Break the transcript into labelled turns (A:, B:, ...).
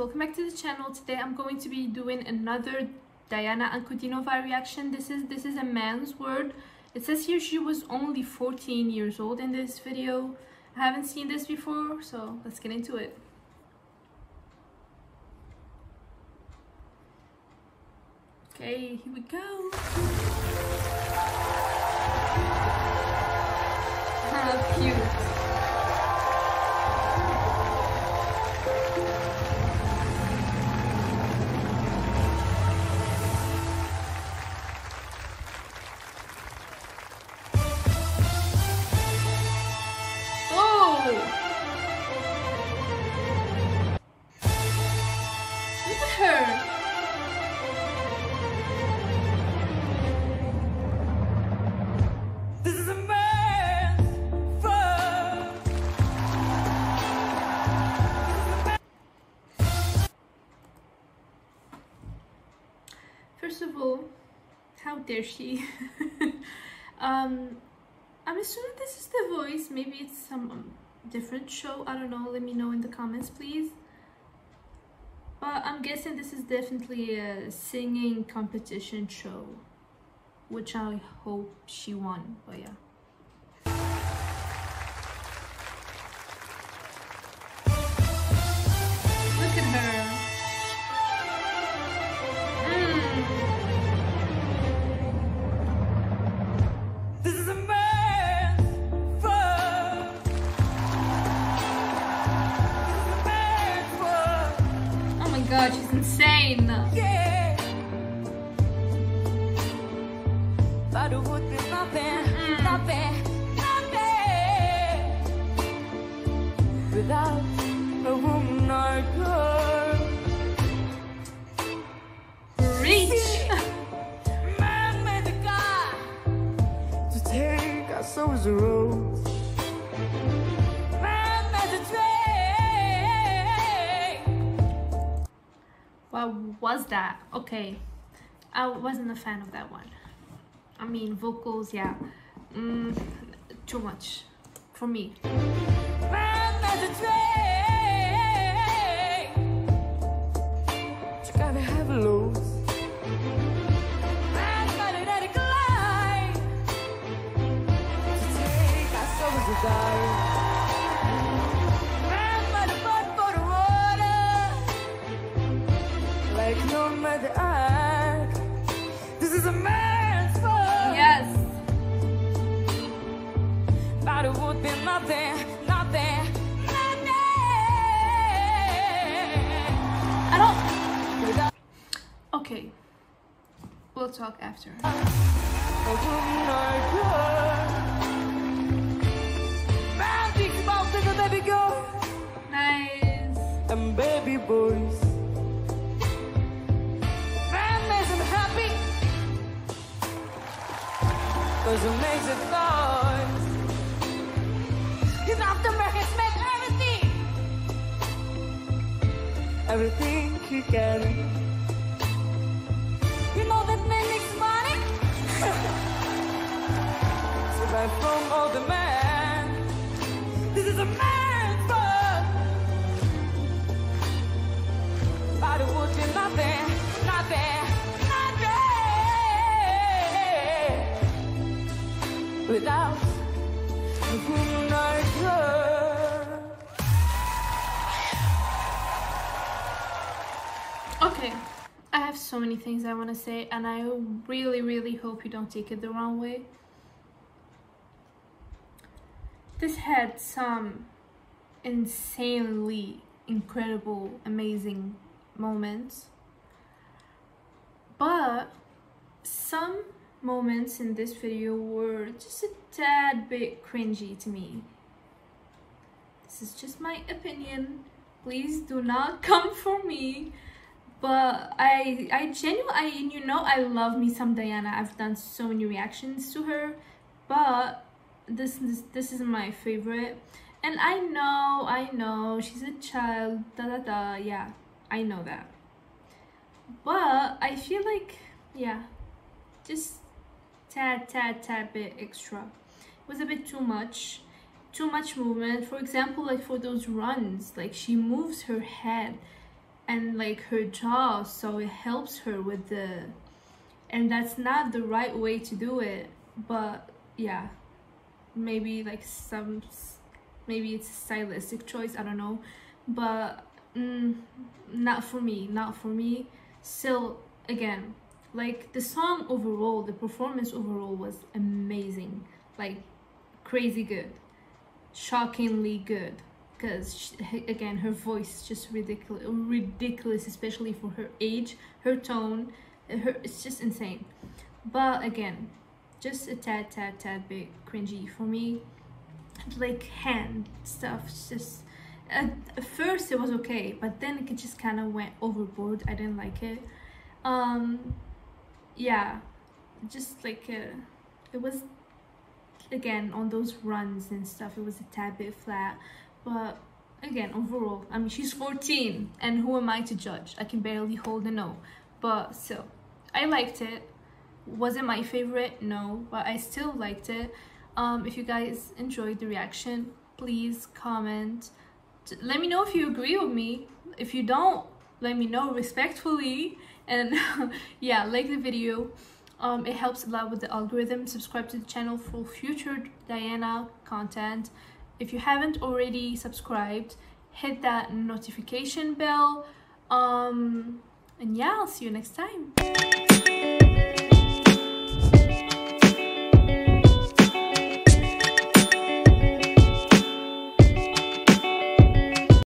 A: welcome back to the channel. Today i'm going to be doing another diana ankudinova reaction. This is this is a man's world. It says here she was only 14 years old in this video. I haven't seen this before so let's get into it. Okay here we go. How cute First of all, how dare she? um, I'm assuming this is the voice. Maybe it's some different show. I don't know. Let me know in the comments, please. But I'm guessing this is definitely a singing competition show. Which I hope she won. But yeah. God, she's insane. Yeah. But it would be nothing, mm. nothing, nothing without what was that? Okay. I wasn't a fan of that one. I mean vocals yeah. Mm, too much for me This is a man's fault. Yes. But it would be nothing, nothing, nothing. I don't. Okay. We'll talk after. Oh, nice. And baby boys. Cause it noise. He's after everything. Everything he can. You know that man makes money. Survive from all the man. This is a man's I have so many things I want to say, and I really, really hope you don't take it the wrong way. This had some insanely incredible, amazing moments, but some moments in this video were just a tad bit cringy to me. This is just my opinion. Please do not come for me. But I, I genuinely, I, you know, I love me some Diana. I've done so many reactions to her, but this, this, this is my favorite. And I know, I know, she's a child, da da da, yeah, I know that. But I feel like, yeah, just tad tad tad bit extra it was a bit too much too much movement for example like for those runs like she moves her head and like her jaw so it helps her with the and that's not the right way to do it but yeah. Maybe like some maybe it's a stylistic choice i don't know but mm, not for me not for me. Still again like the song overall the performance overall was amazing like crazy good shockingly good because again her voice just ridiculous ridiculous especially for her age her tone her it's just insane. But again just a tad tad tad bit cringy for me. Like hand stuff just at, first it was okay but then it just kind of went overboard. I didn't like it. Um yeah just like uh, it was again on those runs and stuff it was a tad bit flat but again overall i mean she's 14 and who am i to judge? I can barely hold a no. But still i liked it. Was it my favorite? No but i still liked it. Um if you guys enjoyed the reaction please comment. Let me know if you agree with me. If you don't let me know respectfully. And yeah like the video. Um, it helps a lot with the algorithm. Subscribe to the channel for future diana content if you haven't already subscribed hit that notification bell. Um and yeah i'll see you next time